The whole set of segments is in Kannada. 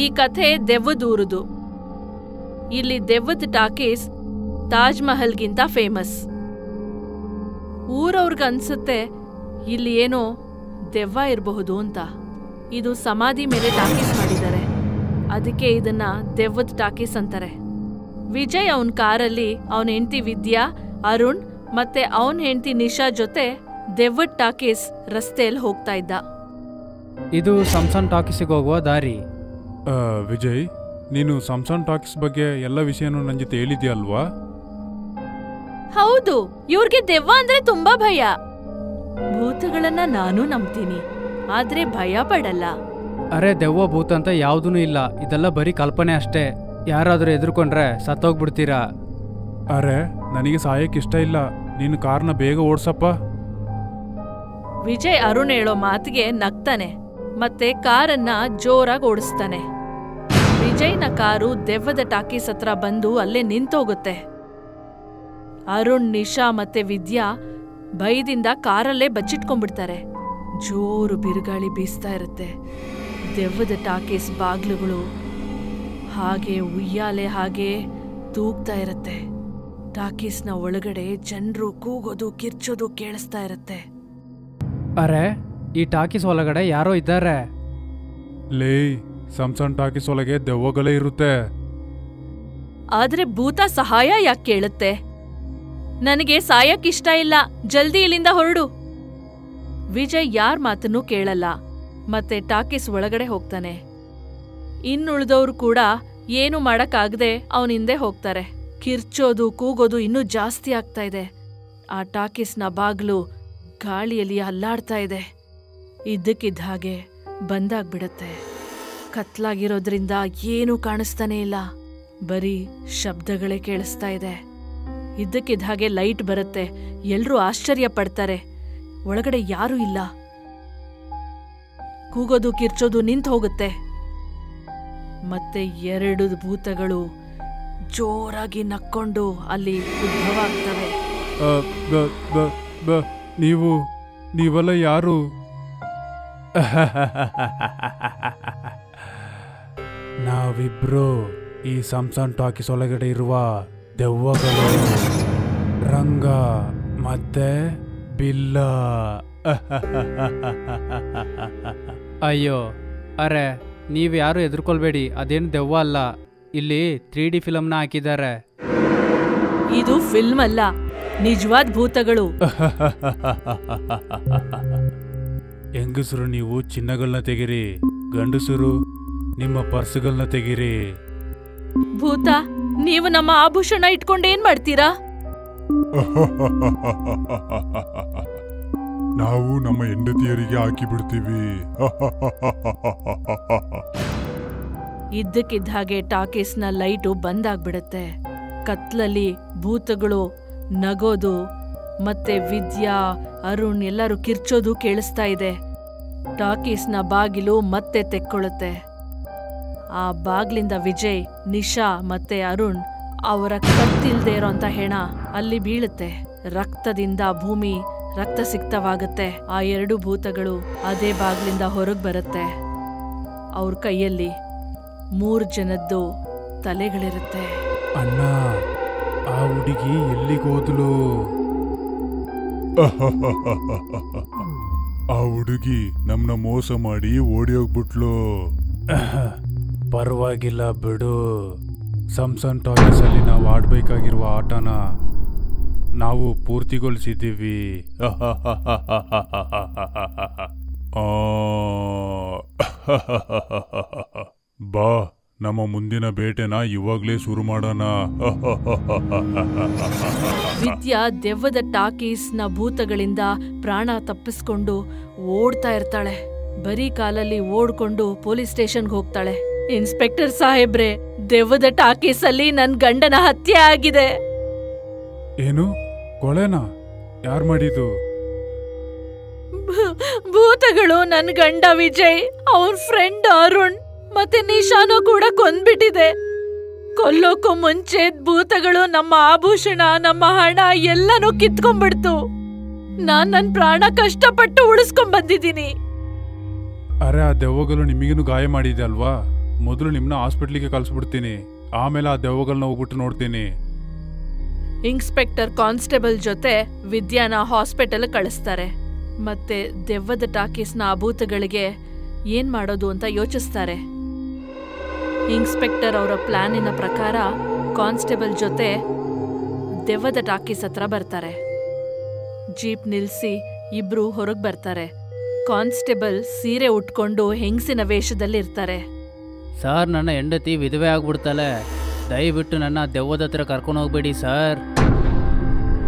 ಈ ಕಥೆ ದೆವ್ವದೂರುದು. ಇಲ್ಲಿ ದೆವ್ವದ ಟಾಕೀಸ್ ತಾಜ್ ಮಹಲ್ಗಿಂತ ಫೇಮಸ್. ಊರವ್ರಿಗೆ ಅನ್ಸುತ್ತೆ ಇಲ್ಲಿ ಏನೋ ದೆವ್ವ ಇರಬಹುದು ಅಂತ. ಇದು ಸಮಾಧಿ ಮೇಲೆ ಟಾಕೀಸ್ ಮಾಡಿದ್ದಾರೆ. ಅದಕ್ಕೆ ಇದನ್ನ ದೆವ್ವದ ಟಾಕೀಸ್ ಅಂತಾರೆ. ವಿಜಯ್ ಅವನ್ ಕಾರಲ್ಲಿ ಅವನ ಹೆಂಡತಿ ವಿದ್ಯಾ, ಅರುಣ್ ಮತ್ತೆ ಅವನ ಹೆಂಡತಿ ನಿಶಾ ಜೊತೆ ದೆವ್ವದ ಟಾಕೀಸ್ ರಸ್ತೆಯಲ್ಲಿ ಹೋಗ್ತಾ ಇದ್ದ. ಇದು ಸಂಸನ್ ಟಾಕೀಸಿಗೆ ಹೋಗುವ ದಾರಿ. ವಿಜಯ್ ನೀನು ಸಂಸನ್ ಟಾಕ್ಸ್ ಬಗ್ಗೆ ಎಲ್ಲ ವಿಷಯನೂ ನನ್ನ ಜೊತೆ ಹೇಳಿದ್ಯಾ ಅಲ್ವಾ? ಹೌದು ಇವ್ರಿಗೆ ದೆವ್ವ ಅಂದ್ರೆ ತುಂಬಾ ಭಯ. ಭೂತಗಳನ್ನ ನಾನು ನಂಬ್ತೀನಿ ಆದ್ರೆ ಭಯ ಪಡಲ್ಲ. ಅರೆ ದೆವ್ವ ಭೂತ ಅಂತ ಯಾವುದೂ ಇಲ್ಲ ಇದೆಲ್ಲ ಬರೀ ಕಲ್ಪನೆ ಅಷ್ಟೇ. ಯಾರಾದರೂ ಎದುರ್ಕೊಂಡ್ರೆ ಸತ್ತೋಗ್ಬಿಡ್ತೀರಾ? ಅರೆ ನನಗೆ ಸಾಯಕ್ಕೆ ಇಷ್ಟ ಇಲ್ಲ ನೀನು ಕಾರ್ನ ಬೇಗ ಓಡ್ಸಪ್ಪ. ವಿಜಯ್ ಅರುಣ್ ಹೇಳೋ ಮಾತಿಗೆ ನಗ್ತಾನೆ. ಮತ್ತೆ ಕಾರನ್ನ ಜೋರಾಗಿ ಓಡಿಸ್ತಾನೆ. ವಿಜಯ್ನ ಕಾರು ದೆವ್ವದ ಟಾಕೀಸ್ ಹತ್ರ ಬಂದು ಅಲ್ಲೇ ನಿಂತೋಗುತ್ತೆ. ಅರುಣ್, ನಿಶಾ ಮತ್ತೆ ವಿದ್ಯಾ ಭಯದಿಂದ ಕಾರಲ್ಲೇ ಬಚ್ಚಿಟ್ಕೊಂಡ್ಬಿಡ್ತಾರೆ. ಜೋರು ಬಿರುಗಾಳಿ ಬೀಸ್ತಾ ಇರುತ್ತೆ. ದೆವ್ವದ ಟಾಕೀಸ್ ಬಾಗ್ಲುಗಳು ಹಾಗೆ ಉಯ್ಯಾಲೆ ಹಾಗೆ ತೂಗ್ತಾ ಇರುತ್ತೆ. ಟಾಕೀಸ್ನ ಒಳಗಡೆ ಜನರು ಕೂಗೋದು, ಕಿರ್ಚೋದು ಕೇಳಿಸ್ತಾ ಇರುತ್ತೆ. ಅರೆ ಈ ಟಾಕೀಸ್ ಒಳಗಡೆ ಯಾರೋ ಇದ್ದಾರೆ. ಲೇ ಸಂಸನ್ ಟಾಕೀಸ್ ಒಳಗೆ ದೆವ್ವಗಳೇ ಇರುತ್ತೆ. ಆದ್ರೆ ಭೂತ ಸಹಾಯ ಯಾಕೆ ಕೇಳುತ್ತೆ? ನನಗೆ ಸಾಯಕ್ ಇಷ್ಟ ಇಲ್ಲ. ಜಲ್ದಿ ಇಲ್ಲಿಂದ ಹೊರಡು. ವಿಜಯ್ ಯಾರ್ ಮಾತನ್ನು ಕೇಳಲ್ಲ. ಮತ್ತೆ ಟಾಕೀಸ್ ಒಳಗಡೆ ಹೋಗ್ತಾನೆ. ಇನ್ನುಳಿದವ್ರು ಕೂಡ ಏನು ಮಾಡಕ್ಕಾಗದೆ ಅವನ ಹಿಂದೆ ಹೋಗ್ತಾರೆ. ಕಿರ್ಚೋದು ಕೂಗೋದು ಇನ್ನೂ ಜಾಸ್ತಿ ಆಗ್ತಾ ಇದೆ. ಆ ಟಾಕೀಸ್ನ ಬಾಗ್ಲು ಗಾಳಿಯಲ್ಲಿ ಅಲ್ಲಾಡ್ತಾ ಇದೆ. ಇದ್ದಕ್ಕಿದ್ದ ಹಾಗೆ ಬಂದಾಗ್ಬಿಡತ್ತೆ. ಕತ್ಲಾಗಿರೋದ್ರಿಂದ ಏನೂ ಕಾಣಿಸ್ತಾನೆ ಇಲ್ಲ. ಬರೀ ಶಬ್ದಗಳೇ ಕೇಳಿಸ್ತಾ ಇದೆ. ಇದ್ದಕ್ಕಿದ್ದ ಹಾಗೆ ಲೈಟ್ ಬರುತ್ತೆ. ಎಲ್ಲರೂ ಆಶ್ಚರ್ಯ ಪಡ್ತಾರೆ. ಒಳಗಡೆ ಯಾರೂ ಇಲ್ಲ. ಕೂಗೋದು, ಕಿರ್ಚೋದು, ನಿಂತು ಹೋಗುತ್ತೆ. ಮತ್ತೆ ಎರಡು ಭೂತಗಳು ಜೋರಾಗಿ ನಕ್ಕೊಂಡು ಅಲ್ಲಿ ಉದ್ಭವ ಆಗ್ತವೆ. ನೀವು, ನೀವೆಲ್ಲ ಯಾರು? ನಾವಿಬ್ರು ಈ ಸಂಸನ್ ಟಾಕೀಸ್ ಒಳಗಡೆ ಇರುವ ದೆವ್ವಗಳು. ರಂಗ ಮತ್ತೆ ಬಿಲ್ಲ. ಅಯ್ಯೋ ಅರೆ ನೀವು ಯಾರು ಎದುರ್ಕೊಳ್ಬೇಡಿ ಅದೇನು ದೆವ್ವ ಅಲ್ಲ. ಇಲ್ಲಿ ತ್ರೀ ಡಿ ಫಿಲಮ್ನ ಹಾಕಿದ್ದಾರೆ ಇದು ಫಿಲ್ಮ್ ಅಲ್ಲ ನಿಜವಾದ ಭೂತಗಳು. ಹೆಂಗಸರು ನೀವು ಚಿನ್ನಗಳನ್ನ ತೆಗಿರಿ ಗಂಡಸರು ನಿಮ್ಮ ಪರ್ಸ್ಗಳನ್ನ ತೆಗಿರಿ. ಭೂತ ನೀವು ನಮ್ಮ ಆಭೂಷಣ ಇಟ್ಕೊಂಡು ಏನ್ ಮಾಡ್ತೀರಾ? ನಾವು ನಮ್ಮ ಹೆಂಡತಿಯರಿಗೆ ಹಾಕಿ ಬಿಡ್ತೀವಿ. ಇದ್ದಕ್ಕಿದ್ದ ಹಾಗೆ ಟಾಕೀಸ್ನ ಲೈಟು ಬಂದಾಗ್ಬಿಡತ್ತೆ ಕತ್ಲಲ್ಲಿ ಭೂತಗಳು ನಗೋದು ಮತ್ತೆ ವಿದ್ಯಾ, ಅರುಣ್ ಎಲ್ಲರೂ ಕಿರ್ಚೋದು ಕೇಳಿಸ್ತಾ ಇದೆ. ಟಾಕೀಸ್ನ ಬಾಗಿಲು ಮತ್ತೆ ತೆಕ್ಕೊಳ್ಳುತ್ತೆ. ಆ ಬಾಗ್ಲಿಂದ ವಿಜಯ್, ನಿಶಾ ಮತ್ತೆ ಅರುಣ್ ಅವರ ಕತ್ತಿಲ್ದೇ ಇರೋಂತ ಹೆಣ ಅಲ್ಲಿ ಬೀಳುತ್ತೆ. ರಕ್ತದಿಂದ ಭೂಮಿ ರಕ್ತ ಸಿಕ್ತವಾಗುತ್ತೆ ಆ ಎರಡು ಭೂತಗಳು ಅದೇ ಬಾಗ್ಲಿಂದ ಹೊರಗೆ ಬರುತ್ತೆ. ಅವ್ರ ಕೈಯಲ್ಲಿ ಮೂರು ಜನದ್ದು ತಲೆಗಳಿರುತ್ತೆ. ಅಣ್ಣ, ಆ ಹುಡುಗಿ ಎಲ್ಲಿಗೋದ್ಲು? ಆ ಹುಡುಗಿ ನಮ್ನ ಮೋಸ ಮಾಡಿ ಓಡಿ ಹೋಗ್ಬಿಟ್ಲು ಪರವಾಗಿಲ್ಲ ಬಿಡು. ಸಂಸನ್ ಟಾಕೀಸ್ ಅಲ್ಲಿ ನಾವು ಆಡ್ಬೇಕಾಗಿರುವ ಆಟನ ನಾವು ಪೂರ್ತಿಗೊಳಿಸಿದ್ದೀವಿ. ಬಾ. ನಮ್ಮ ಮುಂದಿನ ಬೇಟೆನ ಇವಾಗ್ಲೇ ಶುರು ಮಾಡೋಣ. ವಿದ್ಯಾ ದೆವ್ವದ ಟಾಕೀಸ್ನ ಭೂತಗಳಿಂದ ಪ್ರಾಣ ತಪ್ಪಿಸ್ಕೊಂಡು ಓಡ್ತಾ ಇರ್ತಾಳೆ. ಬರೀ ಕಾಲಲ್ಲಿ ಓಡ್ಕೊಂಡು ಪೊಲೀಸ್ ಸ್ಟೇಷನ್ಗೆ ಹೋಗ್ತಾಳೆ. ಇನ್ಸ್ಪೆಕ್ಟರ್ ಸಾಹೇಬ್ರೆ ದೆವ್ವದ ಟಾಕೀಸ್ ಅಲ್ಲಿ ನನ್ ಗಂಡನ ಹತ್ಯೆ ಆಗಿದೆ. ಏನು? ಕೊಳೆನಾ ಯಾರ್ ಮಾಡಿದ್ದು? ಭೂತಗಳು ನನ್ ಗಂಡ ವಿಜಯ್ ಅವ್ರ ಫ್ರೆಂಡ್ ಅರುಣ್. ಮತ್ತೆ ನಿಶಾನು ಕೂಡ ಕೊಂದ್ಬಿಟ್ಟಿದೆ. ಕೊಲ್ಲೋಕ್ಕೂ ಮುಂಚೆ ಭೂತಗಳು ನಮ್ಮ ಆಭೂಷಣ ನಮ್ಮ ಹಣ ಎಲ್ಲನೂ ಕಿತ್ಕೊಂಡ್ಬಿಡ್ತು. ನಾನ್ ನನ್ ಪ್ರಾಣ ಕಷ್ಟಪಟ್ಟು ಉಳಿಸ್ಕೊಂಡ್ ಬಂದಿದ್ದೀನಿ. ಅರೆ ಆ ದೆವ್ವಗಳು ನಿಮಗೇನು ಗಾಯ ಮಾಡಿದೆ ಅಲ್ವಾ? ಮೊದಲು ನಿಮ್ಮನ್ನ ಹಾಸ್ಪಿಟ್ಲಿಗೆ ಕಳಿಸ್ಬಿಡ್ತೀನಿ. ಆಮೇಲೆ ಆ ದೆವ್ವಗಳನ್ನ ಹೋಗ್ಬಿಟ್ಟು ನೋಡ್ತೀನಿ. ಇನ್ಸ್ಪೆಕ್ಟರ್ ಕಾನ್ಸ್ಟೇಬಲ್ ಜೊತೆ ವಿದ್ಯಾನ ಹಾಸ್ಪಿಟಲ್ ಕಳಿಸ್ತಾರೆ. ಮತ್ತೆ ದೆವ್ವದ ಟಾಕೀಸ್ನ ಅಭೂತಗಳಿಗೆ ಏನ್ ಮಾಡೋದು ಅಂತ ಯೋಚಿಸ್ತಾರೆ. ಇನ್ಸ್ಪೆಕ್ಟರ್ ಅವರ ಪ್ಲಾನಿನ ಪ್ರಕಾರ ಕಾನ್ಸ್ಟೇಬಲ್ ಜೊತೆ ದೆವ್ವದ ಟಾಕೀಸ್ ಹತ್ರ ಬರ್ತಾರೆ. ಜೀಪ್ ನಿಲ್ಲಿಸಿ ಇಬ್ರು ಹೊರಗೆ ಬರ್ತಾರೆ. ಕಾನ್ಸ್ಟೇಬಲ್ ಸೀರೆ ಉಟ್ಕೊಂಡು ಹೆಂಗಸಿನ ವೇಷದಲ್ಲಿ ಇರ್ತಾರೆ ಸರ್ ನನ್ನ ಹೆಂಡತಿ ವಿಧವೆ ಆಗ್ಬಿಡ್ತಾಳೆ ದಯವಿಟ್ಟು ನನ್ನ ದೆವ್ವದ ಹತ್ರ ಕರ್ಕೊಂಡು ಹೋಗ್ಬೇಡಿ ಸರ್.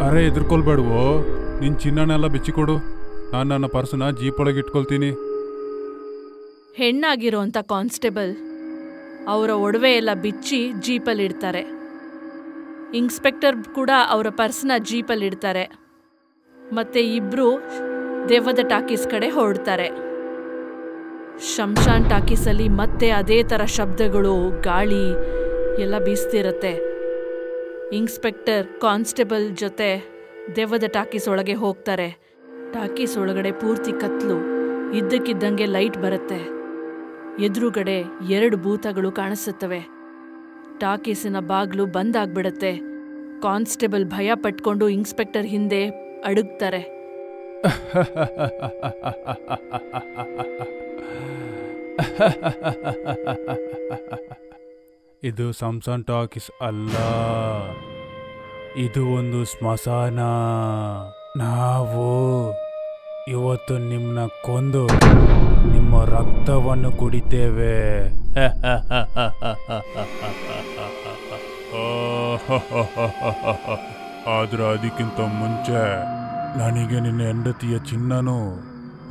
ಅರೆ ಎದುರ್ಕೊಳ್ಬೇಡವೋ ನಿನ್ನ ಚಿನ್ನನೆಲ್ಲ ಬಿಚ್ಚಿಕೊಡು. ನಾನು ನನ್ನ ಪರ್ಸನ್ನ ಜೀಪ್ ಒಳಗೆ ಇಟ್ಕೊಳ್ತೀನಿ. ಹೆಣ್ಣಾಗಿರೋಂಥ ಕಾನ್ಸ್ಟೇಬಲ್ ಅವರ ಒಡವೆ ಎಲ್ಲ ಬಿಚ್ಚಿ ಜೀಪಲ್ಲಿ ಇಡ್ತಾರೆ. ಇನ್ಸ್ಪೆಕ್ಟರ್ ಕೂಡ ಅವರ ಪರ್ಸ್ನ ಜೀಪಲ್ಲಿ ಇಡ್ತಾರೆ. ಮತ್ತೆ ಇಬ್ರು ದೆವ್ವದ ಟಾಕೀಸ್ ಕಡೆ ಹೊರಡ್ತಾರೆ. ಶಂಶಾನ್ ಟಾಕೀಸಲ್ಲಿ ಮತ್ತೆ ಅದೇ ಥರ ಶಬ್ದಗಳು, ಗಾಳಿ ಎಲ್ಲ ಬೀಸ್ತಿರತ್ತೆ. ಇನ್ಸ್ಪೆಕ್ಟರ್ ಕಾನ್ಸ್ಟೇಬಲ್ ಜೊತೆ ದೆವ್ವದ ಟಾಕೀಸ್ ಒಳಗೆ ಹೋಗ್ತಾರೆ. ಟಾಕೀಸ್ ಒಳಗಡೆ ಪೂರ್ತಿ ಕತ್ಲು, ಇದ್ದಕ್ಕಿದ್ದಂಗೆ ಲೈಟ್ ಬರುತ್ತೆ. ಎದುರುಗಡೆ ಎರಡು ಭೂತಗಳು ಕಾಣಿಸುತ್ತವೆ. ಟಾಕೀಸಿನ ಬಾಗ್ಲು ಬಂದಾಗ್ಬಿಡತ್ತೆ ಕಾನ್ಸ್ಟೇಬಲ್ ಭಯ ಪಟ್ಕೊಂಡು ಇನ್ಸ್ಪೆಕ್ಟರ್ ಹಿಂದೆ ಅಡುಗ್ತಾರೆ. ಇದು ಸಂಸನ್ ಟಾಕೀಸ್ ಅಲ್ಲ. ಇದು ಒಂದು ಸ್ಮಶಾನ. ನಾವು ಇವತ್ತು ನಿಮ್ಮನ್ನ ಕೊಂದು ನಿಮ್ಮ ರಕ್ತವನ್ನು ಕುಡಿತೇವೆ. ಆದ್ರೆ ಅದಕ್ಕಿಂತ ಮುಂಚೆ ನನಗೆ ನಿನ್ನ ಹೆಂಡತಿಯ ಚಿನ್ನನು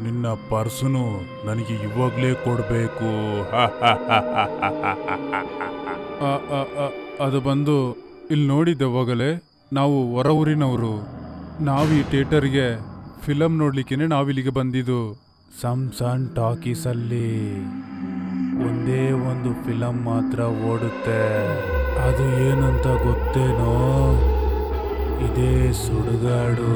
ನಿನ್ನ ಪರ್ಸನು ನನಗೆ ಇವಾಗಲೇ ಕೊಡಬೇಕು. ಅದು ಬಂದು ಇಲ್ಲಿ ನೋಡಿದ್ದೆ ಹೋಗಲೇ ನಾವು ಹೊರ ಊರಿನವರು ನಾವು ಈ ಥಿಯೇಟರ್ಗೆ ಫಿಲಮ್ ನೋಡ್ಲಿಕ್ಕೇನೆ ನಾವಿಲ್ಲಿಗೆ ಬಂದಿದ್ದು. ಸಂಸನ್ ಟಾಕೀಸಲ್ಲಿ ಒಂದೇ ಒಂದು ಫಿಲಮ್ ಮಾತ್ರ ಓಡುತ್ತೆ ಅದು ಏನಂತ ಗೊತ್ತೇನೋ ಇದೇ ಸುಡುಗಾಡು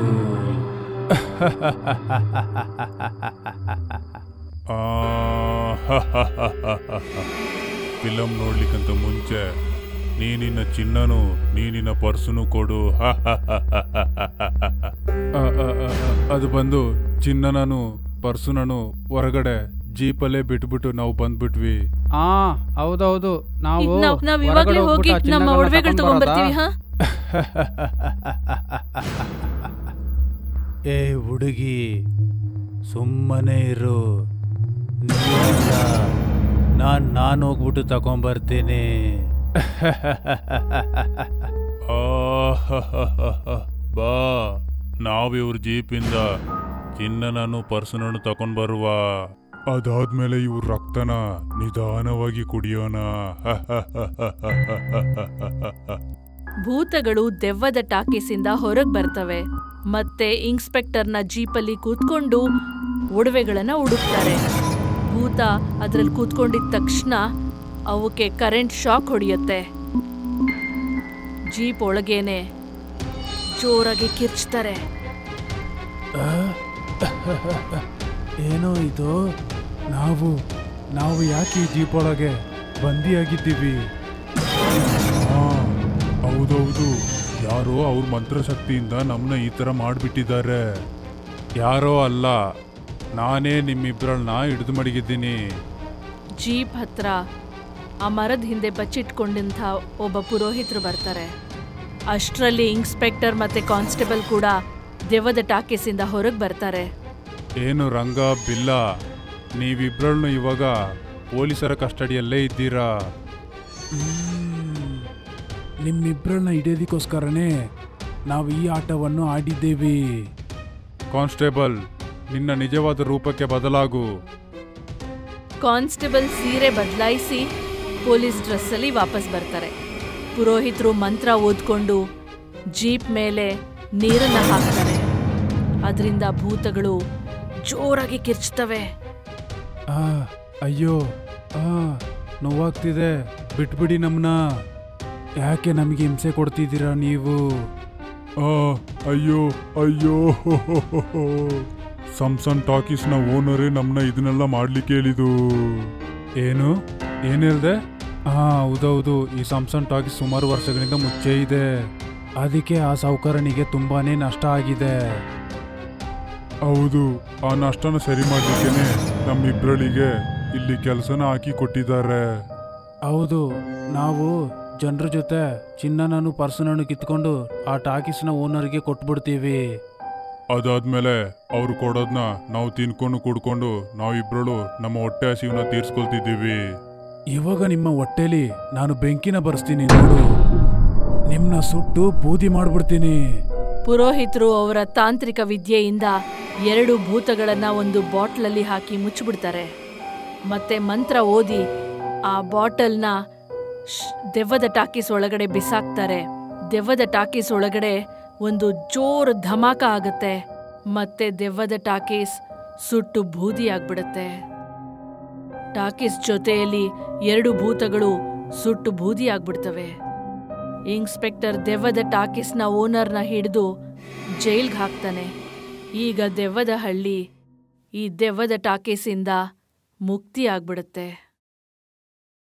ಫಿಲಮ್ ನೋಡ್ಲಿಕ್ಕಂತ ಮುಂಚೆ ನೀನಿನ ಚಿನ್ನನು ನೀನಿನ ಪರ್ಸನು ಕೊಡು ಆ, ಬಂದು ಚಿನ್ನ ಆ, ಪರ್ಸುನನು ಹೊರಗಡೆ ಜೀಪಲ್ಲೇ ಬಿಟ್ಬಿಟ್ಟು ನಾವು ಬಂದ್ಬಿಟ್ವಿ. ಆ ಹೌದೌದು. ನಾವು ಇದ್ ನಾವ್ ನಾವ್ ಇವಾಗ್ಲೇ ಹೋಗಿ ನಮ್ಮ ಚಿನ್ನಗಳನ್ನ ಒಡವೆಗಳು ತಗೊಂಡ್ ತಗೊಂಡ್ಬರ್ತೀವಿ ಹಾ? ಏ ಹುಡುಗಿ ಸುಮ್ಮನೆ ಇರು. ನಾನು ನಾನ್ ನಾನು ಹೋಗ್ಬಿಟ್ಟು ತಗೊಂಬರ್ತೀನಿ. ಬಾ. ನಾವಿವ್ರ ಜೀಪಿಂದ ಚಿನ್ನನನ್ನು ಪರ್ಸನನ್ನು ತಕೊಂಡ್ ಬರುವ. ಅದಾದ್ಮೇಲೆ ಇವ್ರ ರಕ್ತನ ನಿಧಾನವಾಗಿ ಕುಡಿಯೋಣ. ಭೂತಗಳು ದೆವ್ವದ ಟಾಕೀಸಿಂದ ಹೊರಗ್ ಬರ್ತವೆ. ಮತ್ತೆ ಇನ್ಸ್ಪೆಕ್ಟರ್ನ ಜೀಪಲ್ಲಿ ಕೂತ್ಕೊಂಡು ಒಡವೆಗಳನ್ನ ಹುಡುಕ್ತಾರೆ ಭೂತ ಅದ್ರಲ್ಲಿ ಕೂತ್ಕೊಂಡಿದ್ದ ತಕ್ಷಣ ಅವಕ್ಕೆ ಕರೆಂಟ್ ಶಾಕ್ ಹೊಡೆಯುತ್ತೆ. ಜೀಪ್ ಒಳಗೇನೆ ಜೋರಾಗಿ ಕಿರ್ಚ್ತಾರೆ. ಏನೋ ಇದು? ನಾವು ನಾವು ಯಾಕೆ ಈ ದ್ವೀಪೊಳಗೆ ಒಳಗೆ ಬಂದಿಯಾಗಿದ್ದೀವಿ? ಹಾ ಹೌದೌದು. ಯಾರೋ ಅವ್ರ ಮಂತ್ರಶಕ್ತಿಯಿಂದ ನಮ್ಮನ್ನ ಈ ಥರ ಮಾಡಿಬಿಟ್ಟಿದ್ದಾರೆ. ಯಾರೋ ಅಲ್ಲ. ನಾನೇ ನಿಮ್ಮಿಬ್ಬರನ್ನ ಹಿಡಿದು ಮಡಗಿದ್ದೀನಿ. ಜೀಪ್ ಹತ್ರ ಆ ಮರದ ಹಿಂದೆ ಬಚ್ಚಿಟ್ಕೊಂಡಂಥ ಒಬ್ಬ ಪುರೋಹಿತರು ಬರ್ತಾರೆ. ಅಷ್ಟರಲ್ಲಿ ಇನ್ಸ್ಪೆಕ್ಟರ್ ಮತ್ತು ಕಾನ್ಸ್ಟೇಬಲ್ ಕೂಡ ದೆವ್ವದ ಟಾಕೀಸಿಂದ ಹೊರಗೆ ಬರ್ತಾರೆ. ಏನು ರಂಗ ಬಿಲ್ಲ? ನೀವಿಬ್ಬರನ್ನು ಇವಾಗ ಪೊಲೀಸರ ಕಸ್ಟಡಿಯಲ್ಲೇ ಇದ್ದೀರಾ? ನಿಮ್ಮಿಬ್ರನ್ನ ಹಿಡಿಯೋದಕ್ಕೋಸ್ಕರನೇ ನಾವು ಈ ಆಟವನ್ನು ಆಡಿದ್ದೇವೆ. ಕಾನ್ಸ್ಟೇಬಲ್ ನಿನ್ನ ನಿಜವಾದ ರೂಪಕ್ಕೆ ಬದಲಾಗು. ಕಾನ್ಸ್ಟೇಬಲ್ ಸೀರೆ ಬದಲಾಯಿಸಿ ಪೊಲೀಸ್ ಡ್ರೆಸ್ಸಲ್ಲಿ ವಾಪಸ್ ಬರ್ತಾರೆ. ಪುರೋಹಿತರು ಮಂತ್ರ ಓದ್ಕೊಂಡು ಜೀಪ್ ಮೇಲೆ ನೀರನ್ನು ಹಾಕ್ತಾರೆ. ಅದರಿಂದ ಭೂತಗಳು ಜೋರಾಗಿ ಕಿರ್ಚ್ತವೆ. ಆ ಅಯ್ಯೋ ಆ ನೋವಾಗ್ತಿದೆ. ಬಿಟ್ಬಿಡಿ ನಮ್ಮನ್ನ ಯಾಕೆ ನಮಗೆ ಹಿಂಸೆ ಕೊಡ್ತಿದ್ದೀರಾ ನೀವು? ಆ ಅಯ್ಯೋ ಅಯ್ಯೋ ಸಂಸನ್ ಟಾಕೀಸ್ನ ಓನರೇ ನಮ್ಮನ್ನ ಇದನ್ನೆಲ್ಲ ಮಾಡ್ಲಿಕ್ಕೆ ಹೇಳಿದು ಏನು? ಏನ್ ಹೇಳ್ದೆ? ಹಾ ಹೌದೌದು. ಈ ಸಮ್ಸನ್ ಟಾಕೀಸ್ ಸುಮಾರು ವರ್ಷಗಳಿಂದ ಮುಚ್ಚೆ ಇದೆ. ಅದಕ್ಕೆ ಆ ಸಾಹುಕಾರನಿಗೆ ತುಂಬಾನೇ ನಷ್ಟ ಆಗಿದೆ. ಹೌದು ಆ ನಷ್ಟನ ಸರಿ ಮಾಡ್ಲಿಕ್ಕೇನೆ ನಮ್ಮಿಬ್ರಳಿಗೆ ಇಲ್ಲಿ ಕೆಲಸನ ಹಾಕಿ ಕೊಟ್ಟಿದ್ದಾರೆ. ಹೌದು ನಾವು ಜನರ ಜೊತೆ ಚಿನ್ನನನ್ನು ಪರ್ಸನನ್ನು ಕಿತ್ಕೊಂಡು ಆ ಟಾಕೀಸ್ನ ಓನರ್ಗೆ ಕೊಟ್ಬಿಡ್ತೀವಿ. ಅದಾದ್ಮೇಲೆ ಅವ್ರು ಕೊಡೋದನ್ನ ನಾವು ತಿನ್ಕೊಂಡು ಕುಡ್ಕೊಂಡು ನಾವಿಬ್ರಳು ನಮ್ಮ ಹೊಟ್ಟೆ ಹಸಿವನ್ನ ತೀರ್ಸ್ಕೊಳ್ತಿದ್ದೀವಿ. ಇವಾಗ ನಿಮ್ಮ ಹೊಟ್ಟೆಲಿ ನಾನು ಬೆಂಕಿನ ಬರ್ಸ್ತೀನಿ ನೋಡು. ನಿಮ್ಮನ್ನ ಸುಟ್ಟು ಬೂದಿ ಮಾಡ್ಬಿಡ್ತೀನಿ. ಪುರೋಹಿತರು ಅವರ ತಾಂತ್ರಿಕ ವಿದ್ಯೆಯಿಂದ ಎರಡು ಭೂತಗಳನ್ನು ಒಂದು ಬಾಟ್ಲಲ್ಲಿ ಹಾಕಿ ಮುಚ್ಚಿಬಿಡ್ತಾರೆ. ಮತ್ತೆ ಮಂತ್ರ ಓದಿ ಆ ಬಾಟಲ್ನ ದೆವ್ವದ ಟಾಕೀಸ್ ಒಳಗಡೆ ಬಿಸಾಕ್ತಾರೆ. ದೆವ್ವದ ಟಾಕೀಸ್ ಒಳಗಡೆ ಒಂದು ಜೋರು ಧಮಾಕ ಆಗುತ್ತೆ. ಮತ್ತೆ ದೆವ್ವದ ಟಾಕೀಸ್ ಸುಟ್ಟು ಬೂದಿ ಆಗ್ಬಿಡುತ್ತೆ ಟಾಕೀಸ್ ಜೊತೆಯಲ್ಲಿ ಎರಡು ಭೂತಗಳು ಸುಟ್ಟು ಬೂದಿ ಆಗ್ಬಿಡ್ತವೆ ಇನ್ಸ್ಪೆಕ್ಟರ್ ದೆವ್ವದ ಟಾಕೀಸ್ನ ಓನರ್ನ ಹಿಡಿದು ಜೈಲ್ಗೆ ಹಾಕ್ತಾನೆ. ಈಗ ದೆವ್ವದ ಹಳ್ಳಿ ಈ ದೆವ್ವದ ಟಾಕೀಸಿಂದ ಮುಕ್ತಿ ಆಗ್ಬಿಡುತ್ತೆ